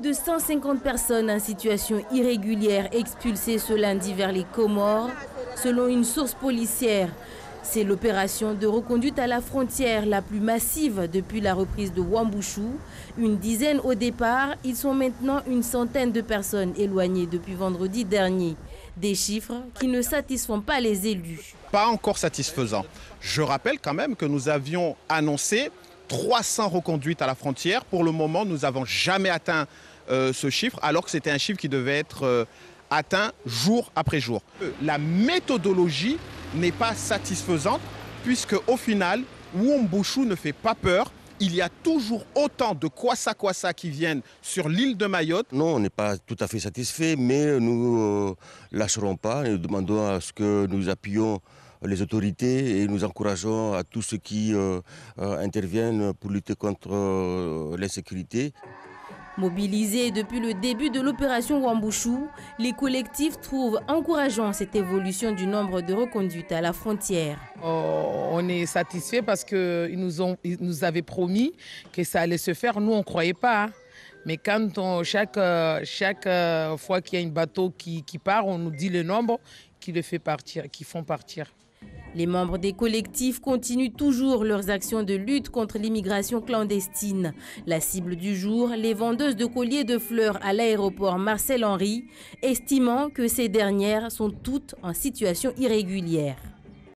de 150 personnes en situation irrégulière expulsées ce lundi vers les Comores, selon une source policière. C'est l'opération de reconduite à la frontière la plus massive depuis la reprise de Wambouchou. Une dizaine au départ, ils sont maintenant une centaine de personnes éloignées depuis vendredi dernier. Des chiffres qui ne satisfont pas les élus. Pas encore satisfaisant. Je rappelle quand même que nous avions annoncé 300 reconduites à la frontière. Pour le moment, nous n'avons jamais atteint euh, ce chiffre, alors que c'était un chiffre qui devait être euh, atteint jour après jour. La méthodologie n'est pas satisfaisante, puisque au final, Wambouchou ne fait pas peur. Il y a toujours autant de Kwasa Kwasa qui viennent sur l'île de Mayotte. Non, on n'est pas tout à fait satisfait, mais nous ne euh, lâcherons pas nous demandons à ce que nous appuyons les autorités et nous encourageons à tous ceux qui euh, euh, interviennent pour lutter contre euh, l'insécurité. Mobilisés depuis le début de l'opération Wambouchou, les collectifs trouvent encourageant cette évolution du nombre de reconduites à la frontière. on est satisfait parce qu'ils nous, avaient promis que ça allait se faire. Nous, on ne croyait pas. Hein. Mais quand chaque, chaque fois qu'il y a un bateau qui, part, on nous dit le nombre qui le fait partir, qui font partir. Les membres des collectifs continuent toujours leurs actions de lutte contre l'immigration clandestine. La cible du jour, les vendeuses de colliers de fleurs à l'aéroport Marcel Henry, estimant que ces dernières sont toutes en situation irrégulière.